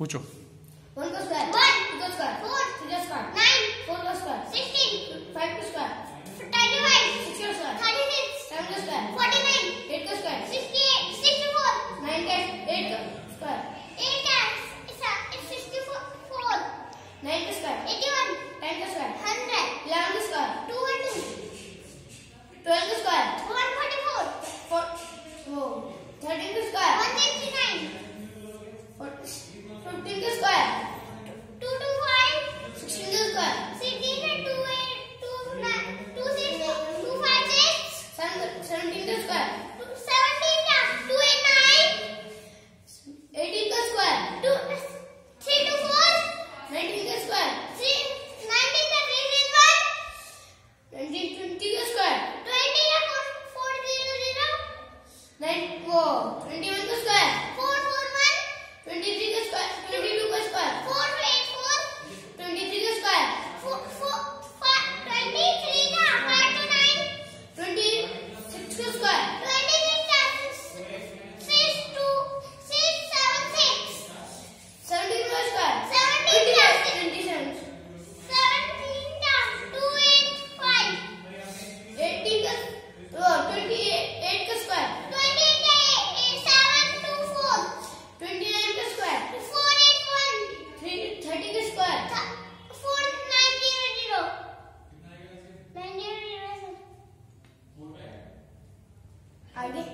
पूछो वन का square one का स्क्वायर फोर थ्री का स्क्वायर नाइन फोर का स्क्वायर सिक्सटीन फाइव का स्क्वायर ट्वेंटी फाइव सिक्स का स्क्वायर थर्टी सिक्स सेवन का स्क्वायर फोर्टी नाइन एट का square sixty eight sixty four nine का एट का square eight times sixty four nine का square eighty one ten का square hundred eleven का square two four twenty one का square four four one twenty three का square twenty two का square four eight four twenty three का square twenty three का five two nine twenty six का square twenty six का six two six seven six seventeen का square seventeen का twenty seven seventeen का two eight five eighteen का twenty I get